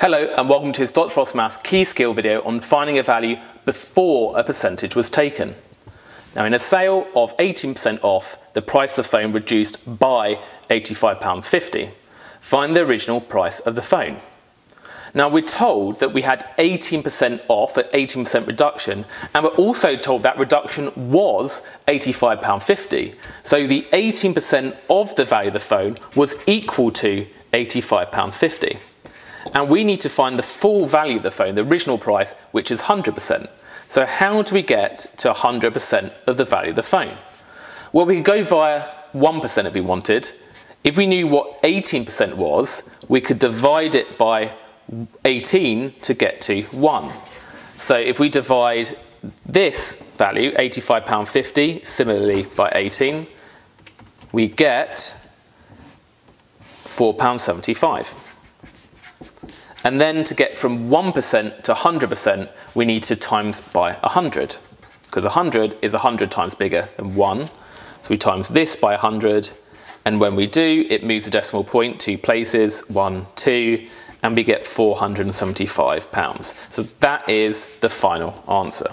Hello and welcome to this Dr. Frost Maths key skill video on finding a value before a percentage was taken. Now in a sale of 18% off, the price of phone reduced by £85.50. Find the original price of the phone. Now we're told that we had 18% off at 18% reduction and we're also told that reduction was £85.50. So the 18% of the value of the phone was equal to £85.50 and we need to find the full value of the phone, the original price, which is 100%. So how do we get to 100% of the value of the phone? Well, we could go via 1% if we wanted. If we knew what 18% was, we could divide it by 18 to get to 1. So if we divide this value, £85.50, similarly by 18, we get £4.75. And then to get from 1% to 100%, we need to times by 100, because 100 is 100 times bigger than 1. So we times this by 100, and when we do, it moves the decimal point two places, 1, 2, and we get £475. So that is the final answer.